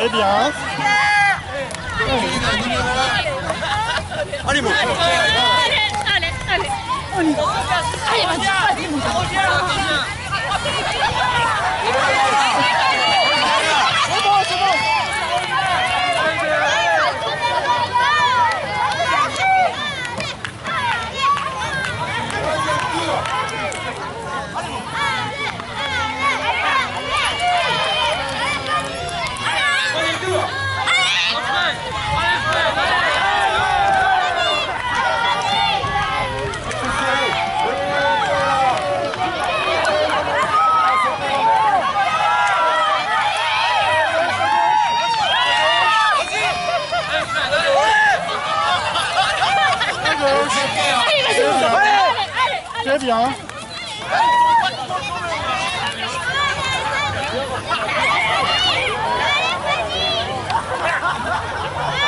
Eh bien. Allez, mon. Allez, allez, allez. On y va. Allez, vas-y. Reviens, reviens. 代表。来，来，来，